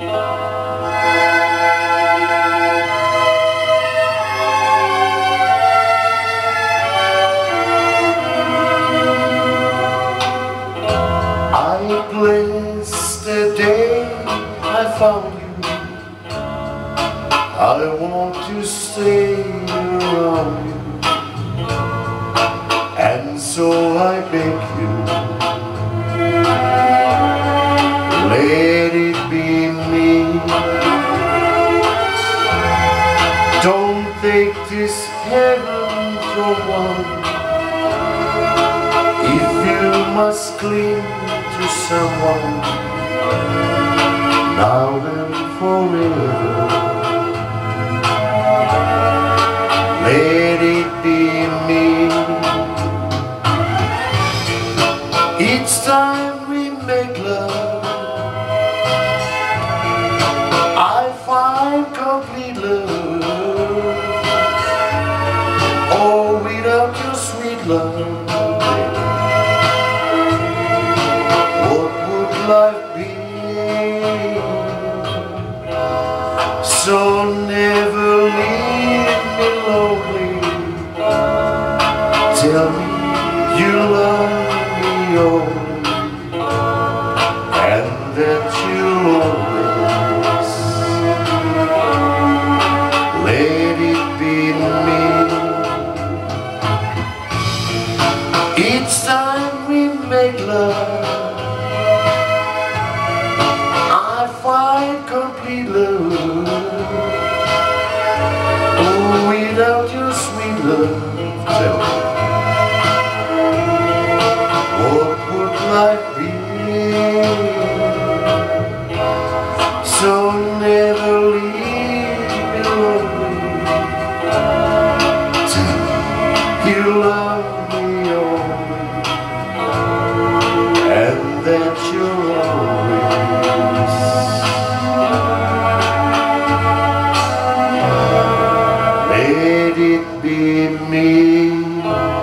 I bless the day I found you. I want to stay around Take this heaven for one. If you must cling to someone Now and forever. Let it be me. Each time we make love Oh, without your sweet love. What would life be? So never leave me lonely. Tell me you love me only I find complete love. Oh, without your sweet love. Tell me What would life be? So never leave me. Lonely Tell me you love Let it be me